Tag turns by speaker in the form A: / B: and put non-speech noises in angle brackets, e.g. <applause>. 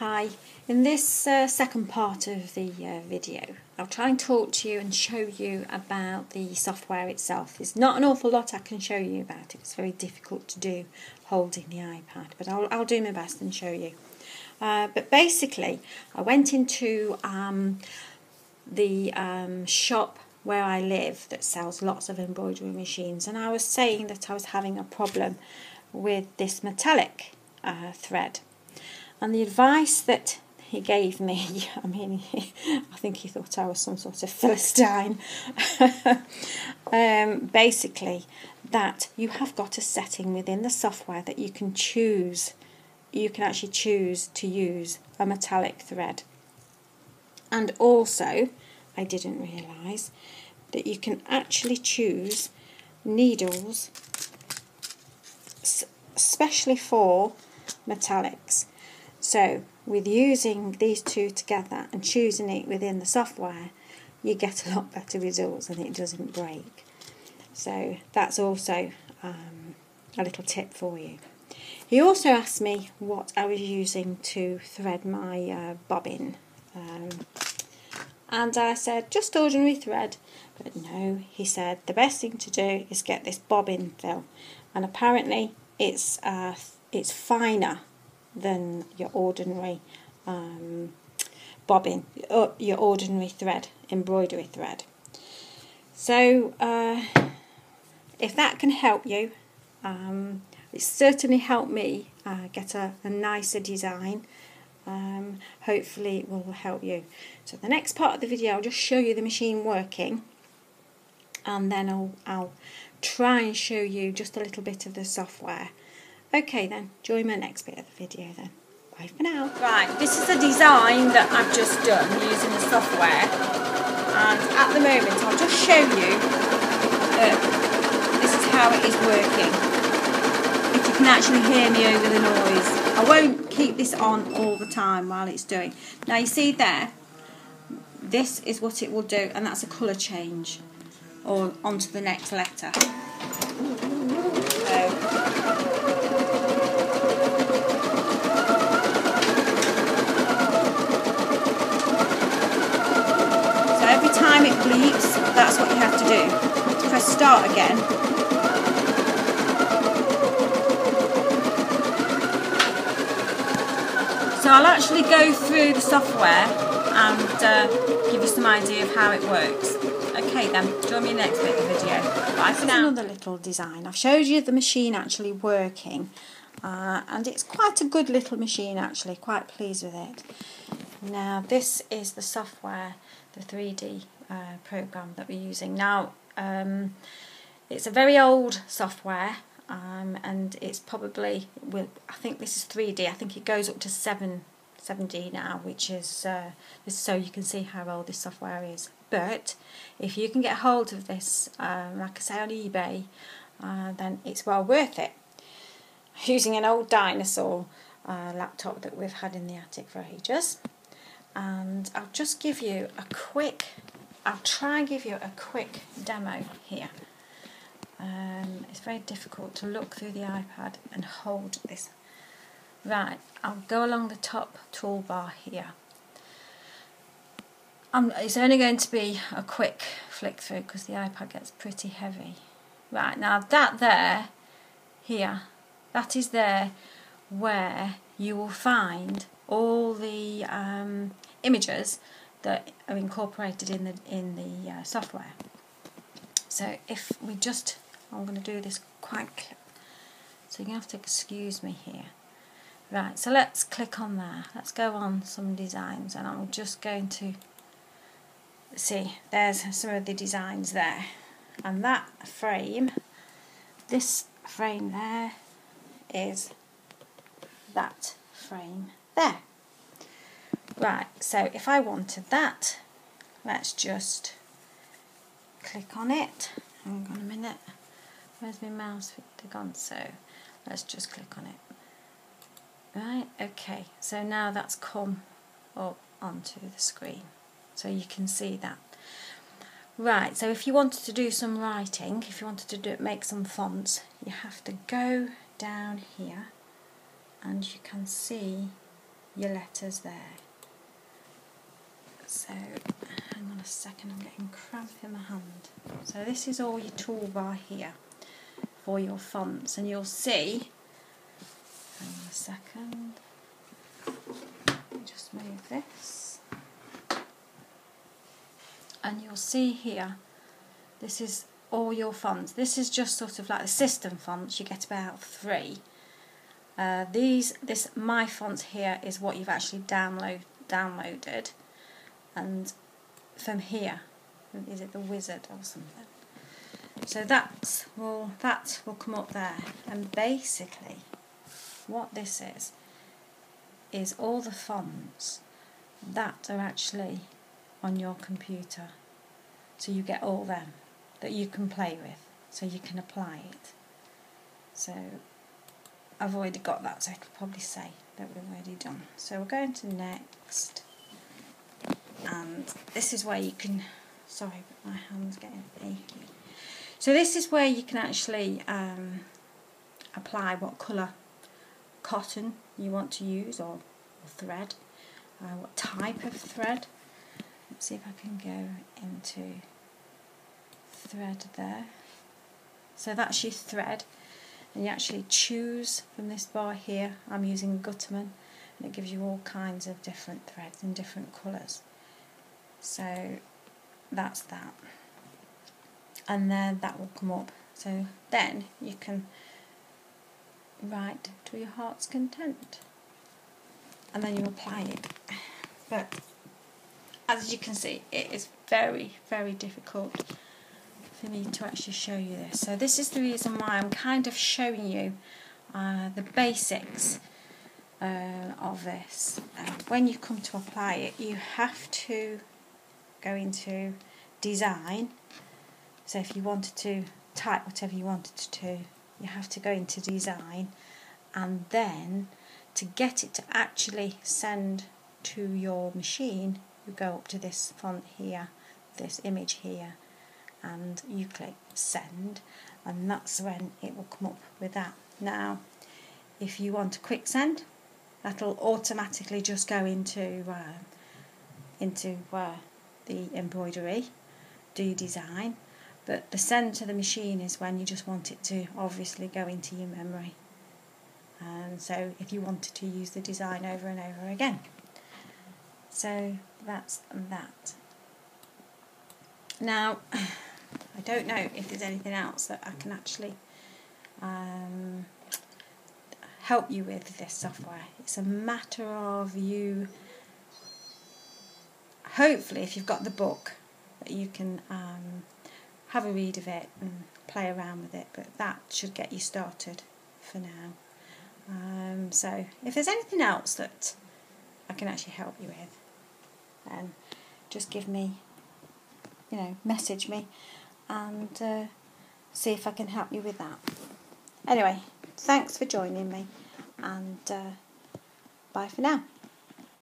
A: Hi, in this uh, second part of the uh, video I'll try and talk to you and show you about the software itself. There's not an awful lot I can show you about it, it's very difficult to do holding the iPad but I'll, I'll do my best and show you. Uh, but basically I went into um, the um, shop where I live that sells lots of embroidery machines and I was saying that I was having a problem with this metallic uh, thread and the advice that he gave me, <laughs> I mean, <laughs> I think he thought I was some sort of Philistine. <laughs> um, basically, that you have got a setting within the software that you can choose. You can actually choose to use a metallic thread. And also, I didn't realise that you can actually choose needles especially for metallics. So with using these two together and choosing it within the software, you get a lot better results and it doesn't break. So that's also um, a little tip for you. He also asked me what I was using to thread my uh, bobbin. Um, and I said, just ordinary thread. But no, he said, the best thing to do is get this bobbin fill. And apparently it's, uh, it's finer than your ordinary um, bobbin, uh, your ordinary thread, embroidery thread. So uh, if that can help you, um, it certainly helped me uh, get a, a, nicer design. Um, hopefully it will help you. So the next part of the video I'll just show you the machine working and then I'll, I'll try and show you just a little bit of the software Okay then, join my next bit of the video then. Bye for now. Right, this is a design that I've just done using the software. And at the moment, I'll just show you that this is how it is working. If you can actually hear me over the noise. I won't keep this on all the time while it's doing. Now you see there, this is what it will do, and that's a colour change or onto the next letter. That's what you have to do. Press start again. So I'll actually go through the software and uh, give you some idea of how it works. Okay then, join me next bit of the video. Bye for now. another little design. I've showed you the machine actually working uh, and it's quite a good little machine actually, quite pleased with it. Now this is the software, the 3D uh, program that we're using. Now, um, it's a very old software um, and it's probably, well, I think this is 3D, I think it goes up to 7, 7D now, which is uh, so you can see how old this software is. But if you can get hold of this, um, like I say on eBay, uh, then it's well worth it. Using an old dinosaur uh, laptop that we've had in the attic for ages and I'll just give you a quick I'll try and give you a quick demo here. Um, it's very difficult to look through the iPad and hold this. Right, I'll go along the top toolbar here. Um, it's only going to be a quick flick through because the iPad gets pretty heavy. Right, now that there, here, that is there where you will find all the um, images that are incorporated in the in the uh, software. So if we just, I'm going to do this quite, so you're going to have to excuse me here. Right, so let's click on there. Let's go on some designs and I'm just going to see, there's some of the designs there. And that frame, this frame there is that frame there. Right, so if I wanted that, let's just click on it. Hang on a minute. Where's my mouse gone? So let's just click on it. Right, okay, so now that's come up onto the screen. So you can see that. Right, so if you wanted to do some writing, if you wanted to do, make some fonts, you have to go down here and you can see your letters there. So, hang on a second, I'm getting cramp in my hand. So this is all your toolbar here for your fonts and you'll see, hang on a second, just move this. And you'll see here this is all your fonts. This is just sort of like the system fonts you get about three. Uh, these this my font here is what you've actually download downloaded and from here is it the wizard or something so that's will that will come up there and basically what this is is all the fonts that are actually on your computer. So you get all them that you can play with, so you can apply it. So I've already got that, so I could probably say that we've already done. So we're going to next, and this is where you can, sorry, my hand's getting achy. So this is where you can actually um, apply what colour cotton you want to use or, or thread, uh, what type of thread. Let's see if I can go into thread there. So that's your thread and you actually choose from this bar here. I'm using Gutermann and it gives you all kinds of different threads in different colours. So that's that. And then that will come up. So then you can write to your heart's content and then you apply it. But as you can see, it is very, very difficult for me to actually show you this. So this is the reason why I'm kind of showing you uh, the basics uh, of this. Uh, when you come to apply it, you have to go into design. So if you wanted to type whatever you wanted to, you have to go into design and then to get it to actually send to your machine you go up to this font here this image here and you click send and that's when it will come up with that now if you want a quick send that'll automatically just go into uh, into uh, the embroidery do your design but the send to the machine is when you just want it to obviously go into your memory. And so if you wanted to use the design over and over again. So that's that. Now <sighs> I don't know if there's anything else that I can actually um, help you with this software. It's a matter of you hopefully if you've got the book that you can um, have a read of it and play around with it but that should get you started for now um, so if there's anything else that I can actually help you with, then just give me, you know, message me and uh, see if I can help you with that. Anyway, thanks for joining me and uh, bye for now.